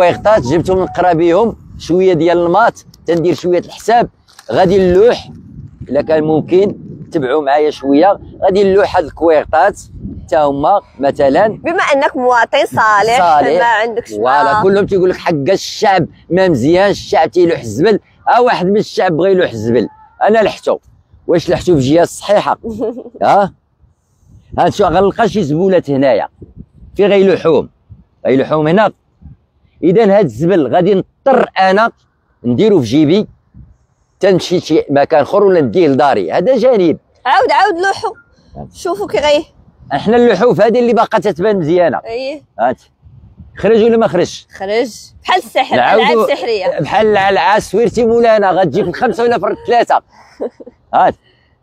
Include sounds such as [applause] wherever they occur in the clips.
الكويغطات جبتهم نقرا بهم شوية ديال المات تندير شوية الحساب. غادي نلوح إلا كان ممكن تبعوا معايا شوية. غادي نلوح هاد الكويغطات حتى هما مثلا بما أنك مواطن صالح, صالح. ما عندكش فوالا كلهم تيقول لك حق الشعب ما مزيان الشعب تيلوح الزبل ها واحد من الشعب بغى يلوح الزبل أنا لحتو. واش لحتو في الجهة الصحيحة؟ [laughs] ها؟ ها شو غنلقى شي زبولات هنايا. في غيلوحوهم. غيلوحوهم هنا. اذا هاد الزبل غادي نضطر أنا نديرو في جيبي. تنمشي شي مكان أخر ولا نديه لداري. هذا جانب. عاود عاود لوحو. شوفوا كي غي إحنا اللحوف هذه اللي باقا تتبان مزيانة. إيه هات. خرج ولا ما خرجش؟ خرج. بحال السحر العاب السحريه بحال العاب سويرتي مولانا. غتجي في الخمسه ولا في الثلاثه [laughs] هات.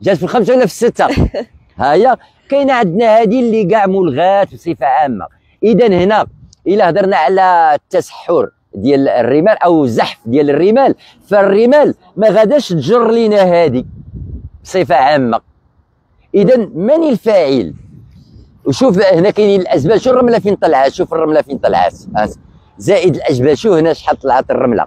جات في الخمسه ولا في الستة. [laughs] ها هي كاينة عندنا هذه اللي كاع ملغات بصفة عامة. اذا هنا إلا هضرنا على التسحر ديال الرمال أو الزحف ديال الرمال فالرمال ما غاداش تجر لينا هذه بصفة عامة. اذا من الفاعل؟ وشوف هنا كاينين الاسباب شو الرملة فين طلعت؟ شوف الرملة فين طلعت. زائد الاجبال شو هنا شحال طلعت الرملة.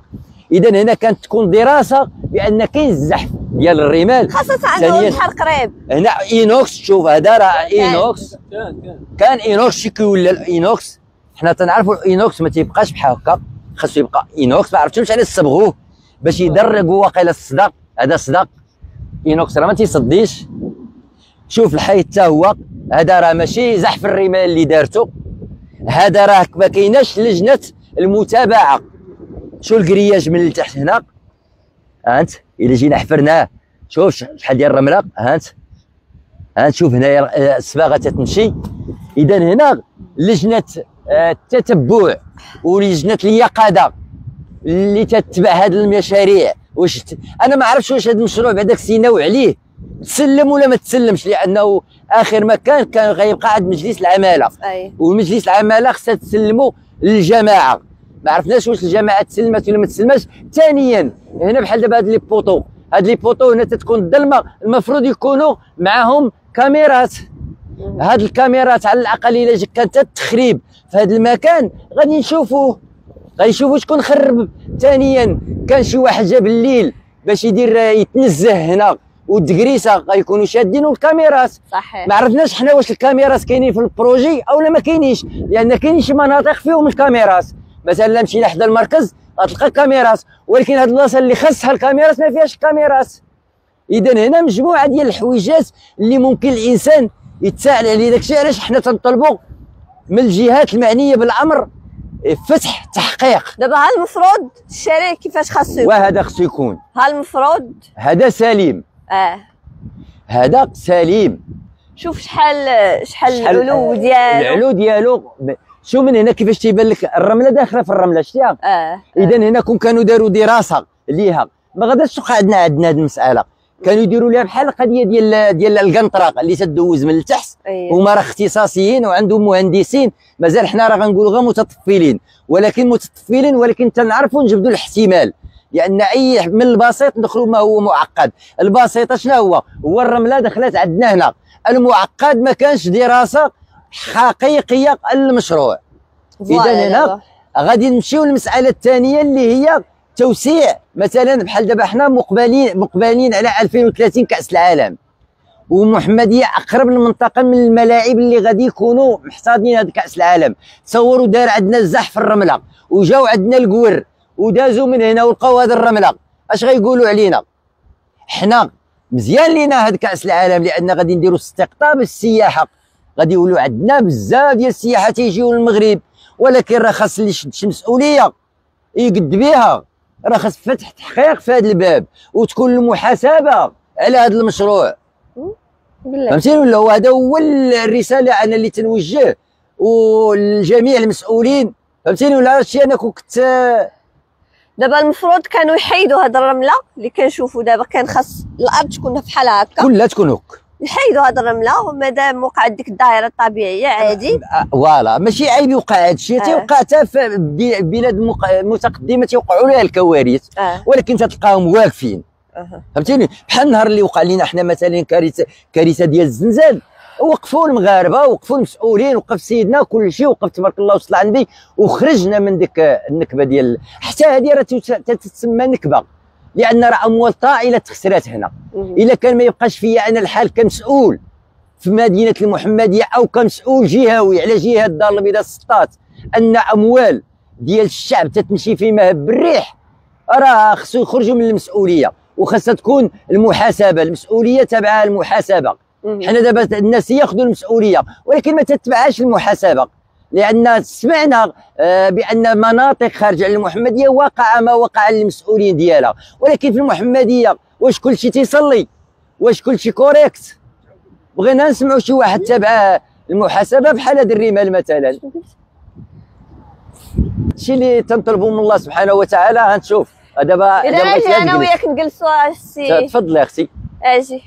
اذا هنا كانت تكون دراسة بأن كاين الزحف ديال الرمال. خاصة. عندهم البحر قريب. هنا إينوكس شوف هذا راه. اينوكس كان. كان كان إينوكس شي كيولى الإينوكس. حنا تنعرفوا ال inox ما تيبقاش بحال هكا خاصو يبقى inox ما عرفتش علاش صبغوه باش يدرقوا واقيلا الصدى هذا صدى inox راه ما تيصديش. شوف الحي حتى هو هذا راه ماشي زحف الرمال اللي دارته هذا راه ما كايناش لجنة المتابعة. شو ال grillage من التحت هنا؟ هانت إلا جينا حفرناه. شوف شحال ديال الرملة؟ هانت هانت شوف هنايا آه، الصباغة تتمشي. اذا هنا لجنة التتبع ولجنه اليقظه اللي تتبع هذه المشاريع. واش ت... أنا ما عرفتش واش هذا المشروع بعداك سيناو عليه. تسلم ولا ما تسلمش؟ لأنه آخر ما كان كان غيبقى عند مجلس العمالة. ومجلس العمالة خصها تسلموا للجماعة. ما عرفناش واش الجماعة تسلمت ولا ما تسلمش ثانيا هنا بحال دابا هاد لي بوطو. هاد les poteaux هنا تتكون الظلمة. المفروض يكونوا معاهم كاميرات. هاد الكاميرات على الأقل إلا جا- كانت التخريب في هذا المكان غادي نشوفوه. غادي نشوفوا شكون خرب. ثانيا كان شي واحد جا بالليل باش يدير يتنزه هنا ولا تكريسا غيكونوا شادين الكاميرات صحيح. ما عرفناش حنا واش الكاميرات كاينين في ال projet أو لا ما كاينينش لأن كاينين شي مناطق فيهم الكاميرات. مثلا لا مشينا حدا المركز غتلقى كاميرات ولكن هاد البلاصة اللي خاصها الكاميرات ما فيهاش كاميرات اذا هنا مجموعة ديال الحويجات اللي ممكن الإنسان يتساءل عليه داكشي علاش حنا تنطلبوا من الجهات المعنية بالأمر فتح تحقيق. دابا ها المفروض الشارع كيفاش خاصو يكون؟ وهذا خصو يكون. ها المفروض هذا سليم. آه. هذا سليم. شوف شحال شحال شحال- العلو ديالو. العلو ديالو شو من هنا كيفاش تيبان لك. الرملة داخلة في الرملة شتيها آه. اذا هنا كون كانوا داروا دراسة ليها ما غاداش تقع عندنا عندنا هذه المسألة. كانوا يديروا لها بحال القضية ديال ديال القنطرة اللي تدوز من التحت اي هما راه اختصاصيين وعندهم مهندسين. مازال حنا راه غنقولوا غير متطفلين ولكن متطفلين ولكن تنعرفوا نجبدوا الاحتمال. لأن أي من البسيط ندخلوا ما هو معقد. البسيط شنو هو؟ هو الرملة دخلت عندنا هنا. المعقد ما كانش دراسة حقيقية للمشروع. فوالا هنا. غادي نمشيو للمسألة الثانية اللي هي توسيع مثلا بحال دابا حنا مقبلين مقبلين على 2030 كأس العالم. ومحمديه أقرب المنطقة من الملاعب اللي غادي يكونوا محتضنين هذا كأس العالم. تصوروا دار عندنا الزحف الرملة وجاو عندنا القور ودازوا من هنا ولقاو هذه الرملة. اش غيقولوا علينا؟ حنا مزيان لينا هذا كأس العالم لأن غادي نديروا استقطاب السياحة. غادي يولوا عندنا بزاف ديال السياحة تيجيو للمغرب. ولكن راه خاص اللي يشد شي مسؤوليه يقد بها. راه خاص فتح تحقيق في هذا الباب وتكون المحاسبة على هذا المشروع. فهمتيني ولا هو هذا هو الرسالة أنا اللي تنوجه والجميع المسؤولين. فهمتيني؟ ولا هادشي أنا كنت دابا المفروض كانوا يحيدوا هاد الرملة اللي كنشوفوا دابا كان خاص الأرض تكون بحال هكا. كلها تكون هك يحيدوا هاد الرمله ومادام وقعت ديك الدائرة الطبيعية عادي. آه، فوالا ماشي عيب يوقع هذا الشيء آه. تيوقع حتى في بلاد متقدمة تيوقعوا لها الكوارث أه. ولكن تتلقاهم واقفين. أها. فهمتيني؟ بحال النهار اللي وقع لنا حنا مثلا كارثة كارثة ديال الزلزال وقفوا المغاربة وقفوا المسؤولين وقف سيدنا كل شيء وقف تبارك الله وصلى على النبي وخرجنا من ديك النكبة ديال حتى هذه راه تت- تتسمى نكبة. لأن راه اموال طائله تخسرات هنا. إلا كان ما يبقاش فيا أنا الحال كمسؤول في مدينة المحمدية أو كمسؤول جهوي على جهة الدار البيضاء السطات أن أموال ديال الشعب تتمشي في مهب بالريح. راه خصو يخرجوا من المسؤولية. وخاصها تكون المحاسبة. المسؤولية تبعها المحاسبة. حنا دابا الناس ياخذوا المسؤولية. ولكن ما تتبعهاش المحاسبة. لأن سمعنا آه، بأن مناطق خارج عن المحمدية وقع ما وقع للمسؤولين ديالها. ولكن في المحمدية واش كل شيء تيصلي؟ واش كل شيء correct؟ بغينا نسمعوا شي واحد تبع المحاسبة بحال هذا الرمال مثلا؟ الشيء اللي تنطلبوا من الله سبحانه وتعالى غنشوف دابا إذا دابا أنا. وياك نجلسوا السي تفضلي يا أختي. أجي.